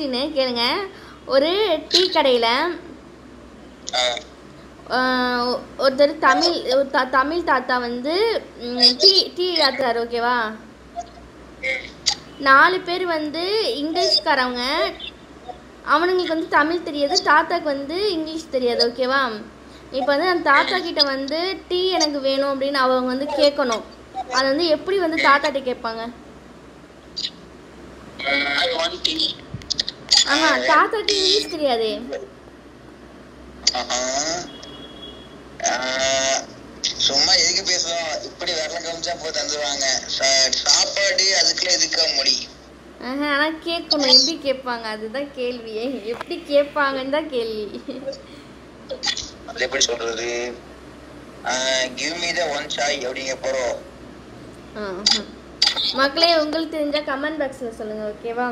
Question கேளுங்க. ஒரு tea கடையில் ஒருத்தர் தமிழ் தமிழ் தாத்தா வந்து டீ டீ ஆத்துறாரு ஓகேவா? நாலு பேர் வந்து இங்கிலீஷ்காரவங்க. அவனுங்களுக்கு வந்து தமிழ் தெரியாது தாத்தாக்கு வந்து இங்கிலீஷ் தெரியாது ஓகேவா? இப்போ வந்து அந்த தாத்தா கிட்ட வந்து டீ எனக்கு வேணும் அப்படின்னு அவங்க வந்து கேட்கணும். அதை வந்து எப்படி வந்து தாத்தாட்ட கேட்பாங்க? ஆஹா தாத்தாக்கு இங்கிலீஷ் தெரியாதே. சும்மா எதுக்கு பேசுறோம்? இப்படி வரல காமிச்சா போய் தந்துருவாங்க. சாப்பாடு அதுக்குள்ள எதுக்க முடி? ஆனால் கேட்கணும். எப்படி கேட்பாங்க? அதுதான் கேள்வியே எப்படி கேட்பாங்கன்னு தான் கேள்வி. எப்படி சொல்றது? Give me the one chai அப்படிங்க போறோம். மக்களே உங்களுக்கு தெரிஞ்ச கமெண்ட் பாக்ஸில் சொல்லுங்கள் ஓகேவா